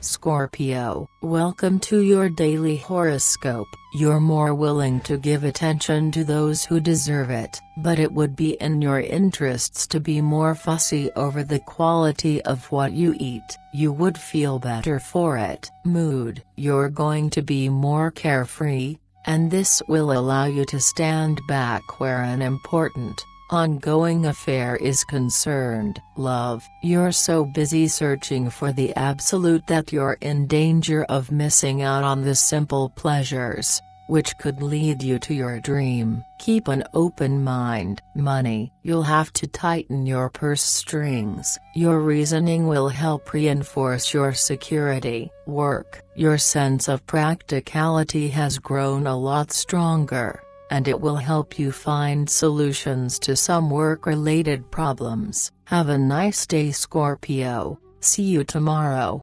Scorpio, welcome to your daily horoscope. You're more willing to give attention to those who deserve it, but it would be in your interests to be more fussy over the quality of what you eat. You would feel better for it. Mood, you're going to be more carefree, and this will allow you to stand back where an important, ongoing affair is concerned. Love, you're so busy searching for the absolute that you're in danger of missing out on the simple pleasures, which could lead you to your dream. Keep an open mind. Money, you'll have to tighten your purse strings. Your reasoning will help reinforce your security. Work, your sense of practicality has grown a lot stronger and it will help you find solutions to some work-related problems. Have a nice day Scorpio, see you tomorrow.